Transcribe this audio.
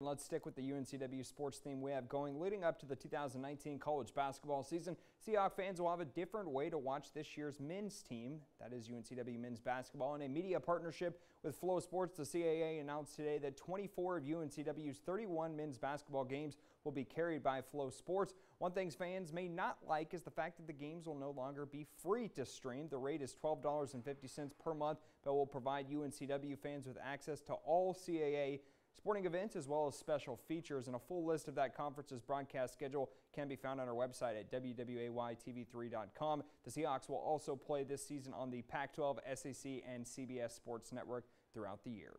Let's stick with the UNCW sports theme we have going leading up to the 2019 college basketball season. Seahawk fans will have a different way to watch this year's men's team. That is UNCW men's basketball. In a media partnership with FloSports, the CAA announced today that 24 of UNCW's 31 men's basketball games will be carried by FloSports. One thing fans may not like is the fact that the games will no longer be free to stream. The rate is $12.50 per month, but will provide UNCW fans with access to all CAA sporting events as well as special features. And a full list of that conference's broadcast schedule can be found on our website at WWAYTV3.com. The Seahawks will also play this season on the Pac 12, SEC, and CBS Sports Network throughout the year.